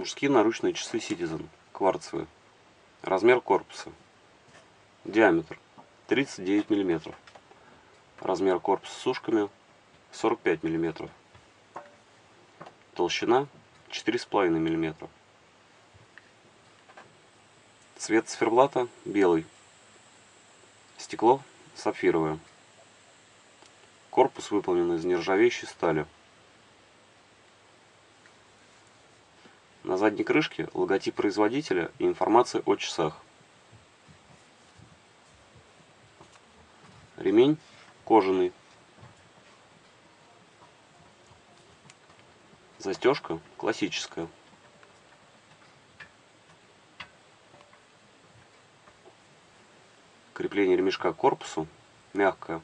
Мужские наручные часы Citizen. Кварцевые. Размер корпуса. Диаметр 39 мм. Размер корпуса с ушками 45 мм. Толщина 4,5 мм. Цвет циферблата белый. Стекло сапфировое. Корпус выполнен из нержавеющей стали. На задней крышке логотип производителя и информация о часах. Ремень кожаный. Застежка классическая. Крепление ремешка к корпусу мягкое.